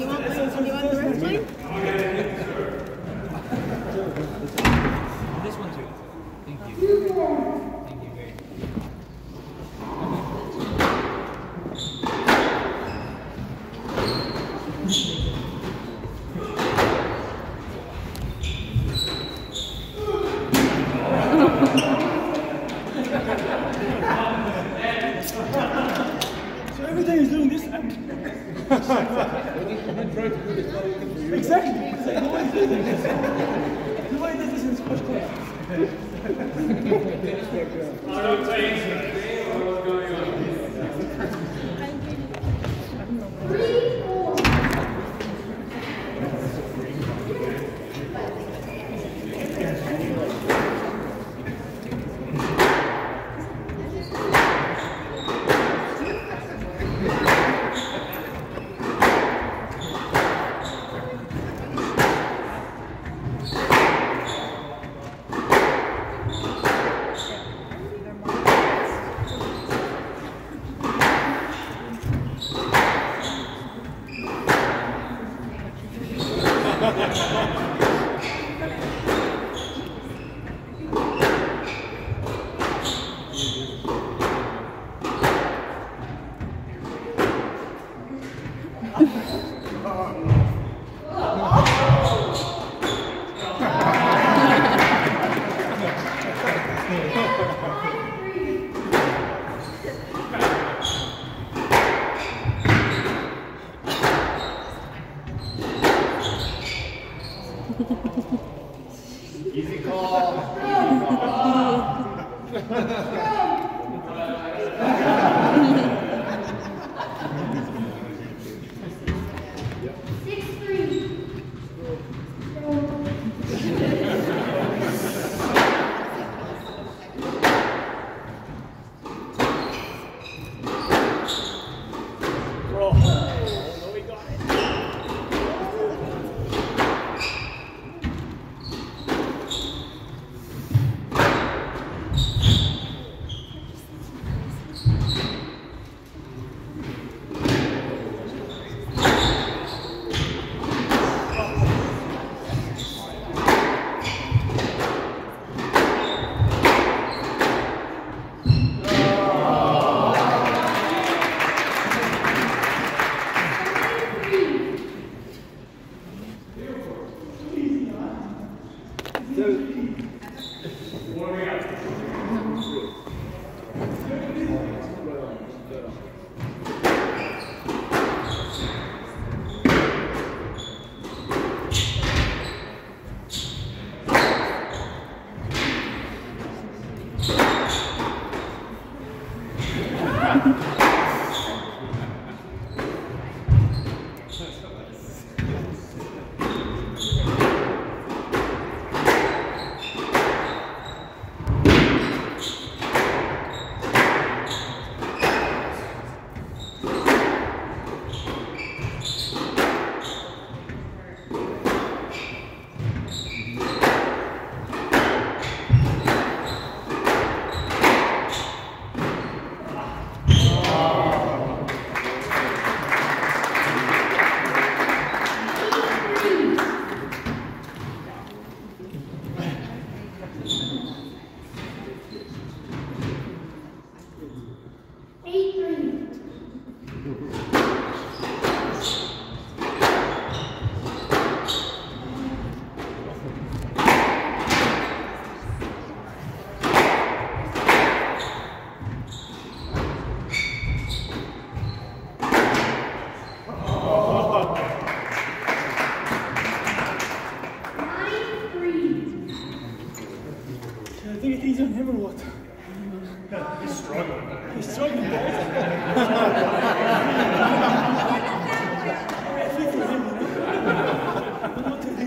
You want, you want the rest nobody's doing this. Nobody does this in squash class. I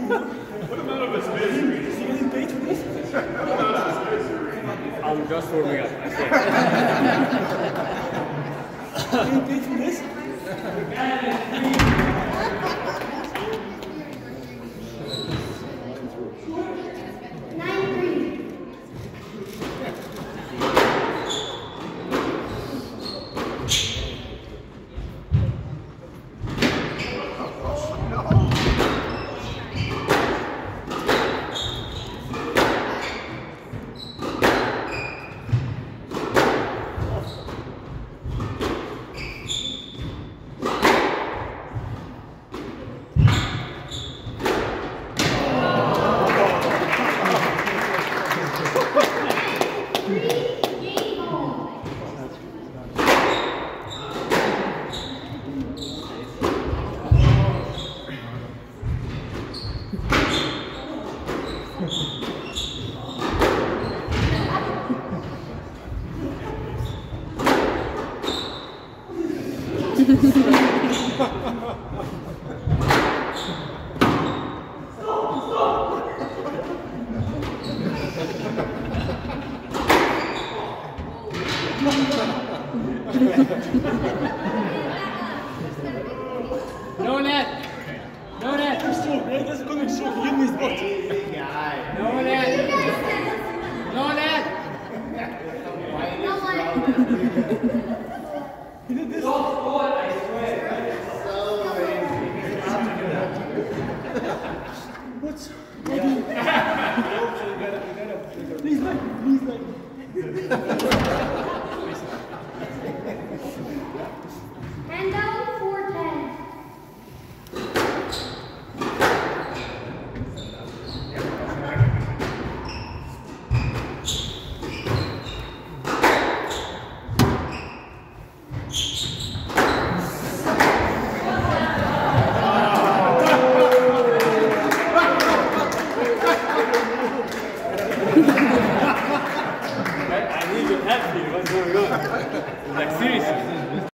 what to do, you know? What amount of his misery? Is he getting paid for this? I'm just warming up. I think. Getting paid for this? No net. No net. Stroke, right? That's coming gave me his butt. No net. No net. He did this. What's Please, like, please, like.